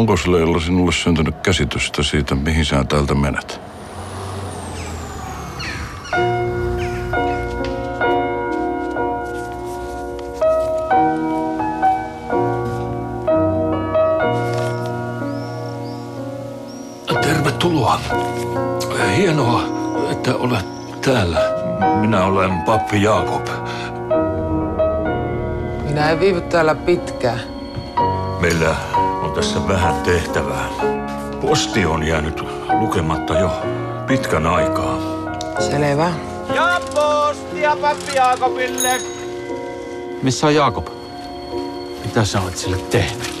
Onko Leila sinulle syntynyt käsitystä siitä, mihin sä täältä menet? Tervetuloa. Hienoa, että olet täällä. Minä olen pappi Jaakob. Minä en viivy täällä pitkään. Meillä on tässä vähän tehtävää. Posti on jäänyt lukematta jo pitkän aikaa. Selvä. Ja postia pappi Jaakobille. Missä on Jaakob? Mitä sä olet sille tehnyt?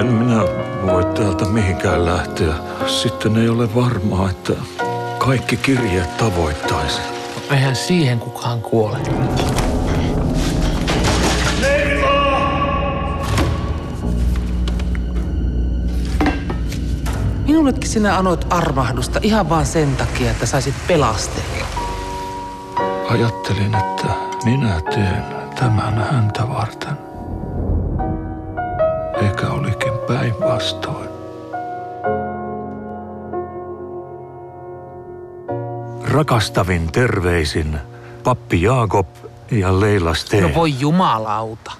En minä voi täältä mihinkään lähteä. Sitten ei ole varmaa, että kaikki kirjeet tavoittaisi. Eihän siihen kukaan kuole. Minullekin sinä anoit armahdusta ihan vaan sen takia, että saisit pelastella. Ajattelin, että minä teen tämän häntä varten. Eikä olikin päinvastoin. Rakastavin terveisin pappi Jaakob ja Leila Steen. No voi jumalauta.